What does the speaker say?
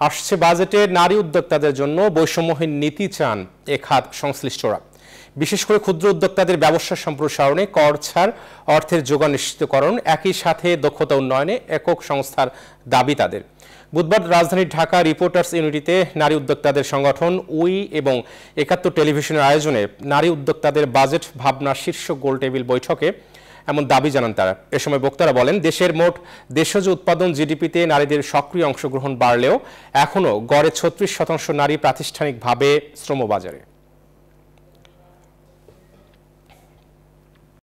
আসছে বাজেটে নারী উদ্যোক্তাদের জন্য বৈষম্যহীন নীতি চান এ খাত সংশ্লিষ্টরা। বিশেষ করে ক্ষুদ্র উদ্যোক্তাদের ব্যবসা সম্প্রসারণে কর ছাড়, অর্থের যোগান নিশ্চিতকরণ, একই সাথে দক্ষতা উন্নয়নে একক সংস্থার দাবি তাদের। বুধবার রাজধানীর ঢাকা রিপোর্টার্স ইউনিটিতে নারী উদ্যোক্তাদের সংগঠন উই এবং একাত্তর টেলিভিশনের আয়োজনে নারী উদ্যোক্তাদের বাজেট ভাবনা শীর্ষ গোলটেবিল বৈঠকে এমন দাবি জানান তারা। এ সময় বক্তারা বলেন, দেশের মোট দেশজ উৎপাদন জিডিপিতে নারীদের সক্রিয় অংশগ্রহণ বাড়লেও এখনও গড়ে ছত্রিশ শতাংশ নারী প্রাতিষ্ঠানিকভাবে শ্রমবাজারে।